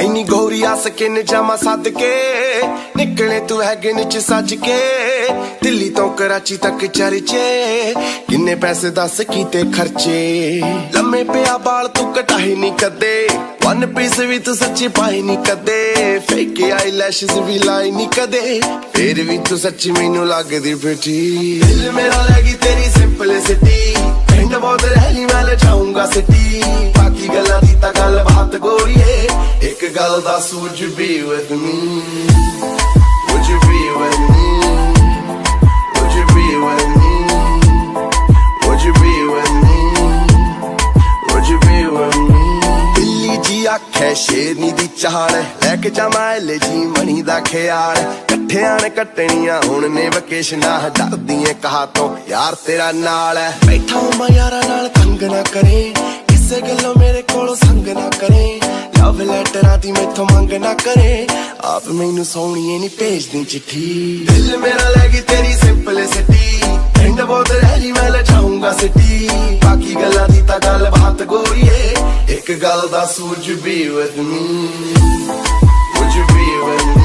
ਇੰਨੀ ਗੋਰੀ ਆ ਸਕਿਨ ਜਾਮਾ ਸੱਦ ਕੇ ਨਿਕਲੇ ਤੂੰ ਹੈਗੇ ਨਿਚ ਸੱਜ ਕੇ ਦਿੱਲੀ ਤੋਂ ਕਰਾਚੀ ਤੱਕ ਚਰਚੇ। ਕਿੰਨੇ ਪੈਸੇ ਦੱਸ ਕੀਤੇ ਖਰਚੇ। ਲੰਮੇ ਪਿਆ ਬਾਲ ਤੂੰ ਕਟਾਈ ਨਹੀਂ ਕਦੇ। ਵਨ ਪੀਸ ਵੀ ਤੂੰ ਸੱਚੀ ਪਾਈ ਨਹੀਂ ਕਦੇ। ਫੇਕ ਆਈ ਵੀ ਲਾਈ ਨਹੀਂ ਕਦੇ। ਫੇਰ ਵੀ ਤੂੰ ਸੱਚੀ ਮੈਨੂੰ ਲੱਗਦੀ ਬੇਟੀ। ਦਿਲ ਮੇਰਾ ਲੱਗੀ ਤੇਰੀ ਸਿੰਪਲਿਸਿਟੀ ਪਿੰਡ ਬਹੁਤ ਰਹਿਲੀ, ਮੈਂ ਲਜਾਉਂਗਾ ਸਿਟੀ ਬਾਕੀ ਗੱਲਾਂ ਦੀ ਤਾਂ ਗੱਲ ਬਾਤ ਗੋਰੀਏ ਇੱਕ ਗੱਲ ਦਾ would you be with me? Would you be with me? Would you be with me? Would you be with me? Would you be with me? Delhi ਜੀ ਆਖੇ ਸ਼ੇਰਨੀ ਦੀ ਚਾਲ ਲੈ ਕੇ ਜਾਵਾਂ ਲੈ ਜੀ ਮਣੀ ਦਾ ਖਿਆਲ ਇਕੱਠਿਆਂ ਨੇ ਕੱਟਣੀਆਂ ਹੁਣ ਨੇ ਵਕੇਸ਼ਨਾਂ ਡਰਦੀਆਂ ਕਹਾ ਤੋਂ ਯਾਰ ਤੇਰਾ ਨਾਲ ਹੈ ਬੈਠਾ ਮੈਂ ਯਾਰਾਂ ਨਾਲ ਤੰਗ ਨਾ ਕਰੇ ਕਿਸੇ ਗੱਲੋਂ ਮੇਰੇ ਕੋਲੋਂ ਸੰਗ ਨਾ ਕਰੇ ਲਵ ਲੈਟਰਾਂ ਦੀ ਮੈਥੋਂ ਮੰਗ ਨਾ ਕਰੇ। ਆਪ ਮੈਨੂੰ ਸੋਹਣੀਏ ਨਹੀਂ ਭੇਜਦੀ ਚਿੱਠੀ। ਦਿਲ ਮੇਰਾ ਲੈ ਗਈ ਤੇਰੀ ਸਿੰਪਲਿਸਿਟੀ ਪਿੰਡ ਬਹੁਤ ਰਹਿਲੀ, ਮੈਂ ਲਜਾਉਂਗਾ ਸਿੱਟੀ ਬਾਕੀ ਗੱਲਾਂ ਦੀ ਤਾਂ ਗੱਲ ਬਾਤ ਗੋਰੀਏ। ਇੱਕ ਗੱਲ ਦਾ would you be with would you be with me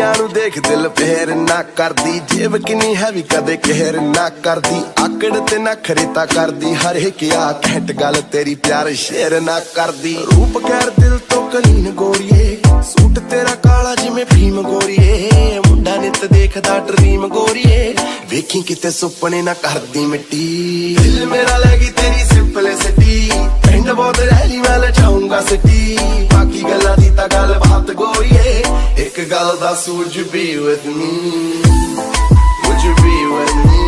ਉਹ ਨੂੰ ਦੇਖ ਦਿਲ ਫੇਰ ਨਾ ਕਰਦੀ, ਜੇਬ ਕਿੰਨੀ ਹੈਵੀ ਕਦੇ ਕਹਿਰ ਨਾ ਕਰਦੀ, ਆਕੜ ਤੇ ਨਾ ਖਰੀਤਾ ਕਰਦੀ, ਹਰ ਇੱਕ ਆ ਘਟ ਗੱਲ ਤੇਰੀ ਪਿਆਰ ਸ਼ੇਰ ਨਾ ਕਰਦੀ। ਰੂਪ ਕਹਿਰ ਦਿਲ ਤੋਂ ਕਲੀਨ ਗੋਰੀਏ, ਸੂਟ ਤੇਰਾ ਕਾਲਾ ਜਿਵੇਂ ਭੀਮ ਗੋਰੀਏ, ਮੁੰਡਾ ਨਿਤ ਦੇਖਦਾ ਡਰੀਮ ਗੋਰੀਏ, ਵੇਖੀ ਕਿਤੇ ਸੁਪਨੇ ਨਾ ਕਰਦੀ ਮਿੱਟੀ। ਦਿਲ ਮੇਰਾ ਲੈ ਗਈ ਤੇਰੀ ਸਿੰਪਲਿਸਿਟੀ ਪਿੰਡ ਬਹੁਤ ਰਹਿਲੀ ਮੈਂ ਲਜਾਉਂਗਾ ਸਿੱਟੀ ਬਾਕੀ ਇੱਕ ਗੱਲ would you be with me? Would you be with me?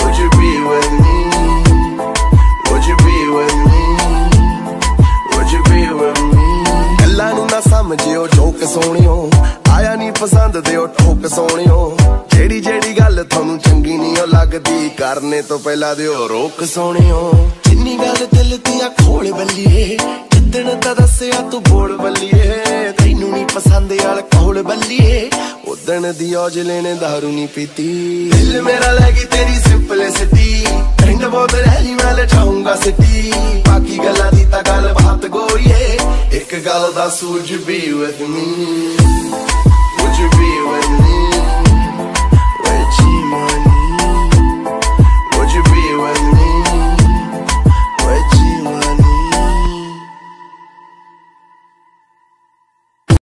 Would you be with me? Would you be with me? Would you be with me? ਗੱਲਾਂ ਨੂੰ ਨਾ ਸਮਝਿਓ, ਜੋਕ ਸੋਹਣਿਓ ਆਇਆ ਨਹੀਂ ਪਸੰਦ ਦਿਓ, ਠੋਕ ਸੋਹਣਿਓ ਜਿਹੜੀ ਜਿਹੜੀ ਗੱਲ ਤੁਹਾਨੂੰ ਚੰਗੀ ਨਹੀਂ ਉਹ ਲੱਗਦੀ, ਕਰਨੇ ਤੋਂ ਪਹਿਲਾਂ ਦਿਓ, ਰੋਕ ਸੋਹਣਿਓ ਜਿੰਨੀ ਗੱਲ ਦਿਲ ਦੀ ਆ ਖੋਲ ਬੱਲੀਏ, ਜਿੱਦਣ ਤਾਂ ਦੱਸਿਆ ਤੂੰ ਬੋਲ ਬੱਲੀਏ। ਪਸੰਦ ਵਾਲ ਕੋਲ ਬੱਲੀਏ। ਉਦਣ ਦੀ ਔਜਲੇ ਲੈਣੇ दारू ਨਹੀਂ ਪੀਤੀ। ਦਿਲ ਮੇਰਾ ਲੈ ਗਈ ਤੇਰੀ ਸਿੰਪਲਿਸਿਟੀ ਪਿੰਡ ਬਹੁਤ ਰਹਿਲੀ, ਮੈਂ ਲਜਾਉਂਗਾ ਸਿੱਟੀ। ਬਾਕੀ ਗੱਲਾਂ ਦੀ ਤਾਂ ਗੱਲ ਬਾਤ ਗੋਰੀਏ। ਇੱਕ ਗੱਲ ਦਾ ਸੂਰਜ you be with